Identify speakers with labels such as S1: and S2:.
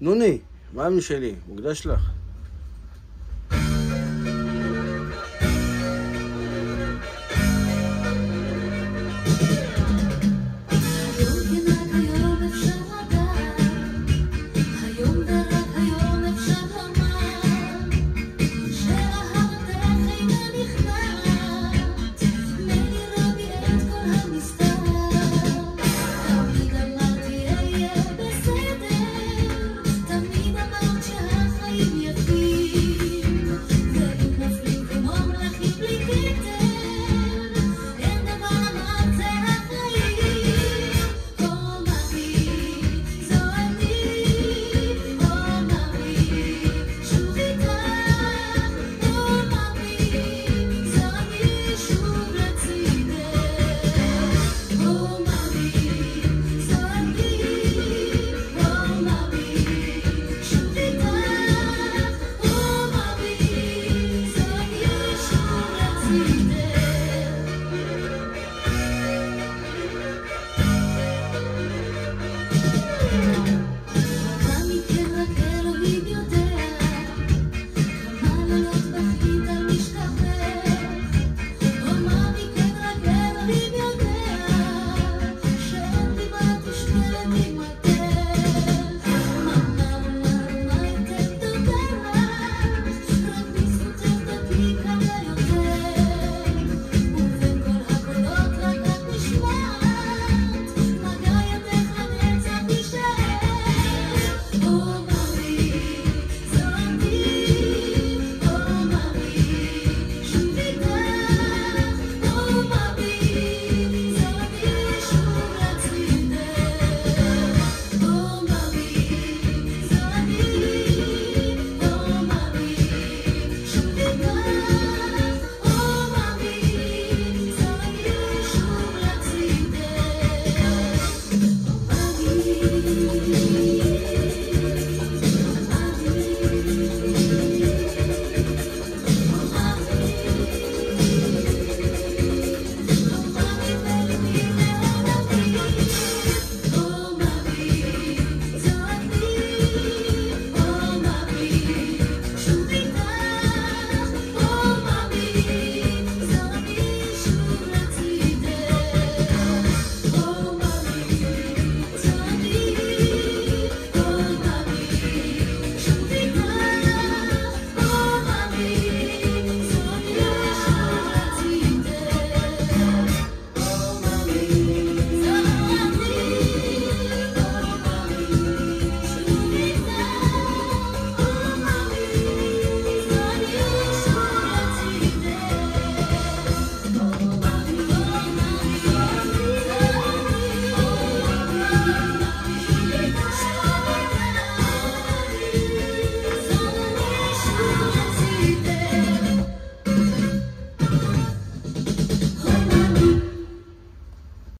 S1: נוני, מאמי שלי, מוקדש לך.